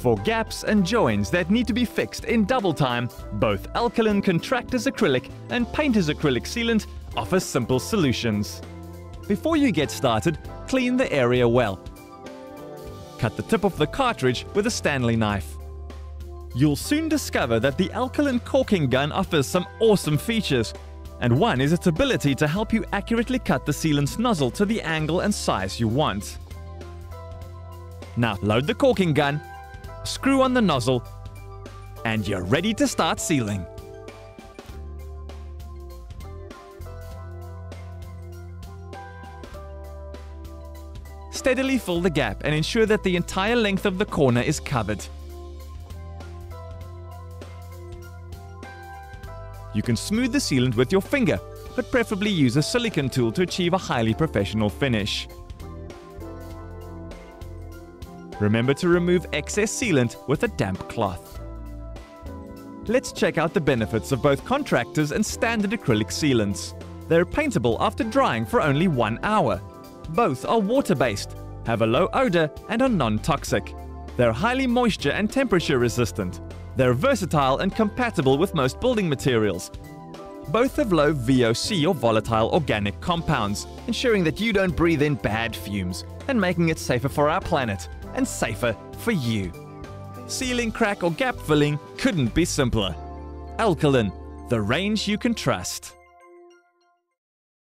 For gaps and joins that need to be fixed in double time, both Alcolin Contractors Acrylic and Painters Acrylic Sealant offer simple solutions. Before you get started, clean the area well. Cut the tip of the cartridge with a Stanley knife. You'll soon discover that the Alcolin caulking gun offers some awesome features, and one is its ability to help you accurately cut the sealant's nozzle to the angle and size you want. Now load the caulking gun screw on the nozzle, and you're ready to start sealing. Steadily fill the gap and ensure that the entire length of the corner is covered. You can smooth the sealant with your finger, but preferably use a silicone tool to achieve a highly professional finish. Remember to remove excess sealant with a damp cloth. Let's check out the benefits of both contractors and standard acrylic sealants. They're paintable after drying for only one hour. Both are water-based, have a low odor and are non-toxic. They're highly moisture and temperature resistant. They're versatile and compatible with most building materials. Both have low VOC or volatile organic compounds, ensuring that you don't breathe in bad fumes and making it safer for our planet and safer for you. Ceiling crack or gap filling couldn't be simpler. Alcolin, the range you can trust.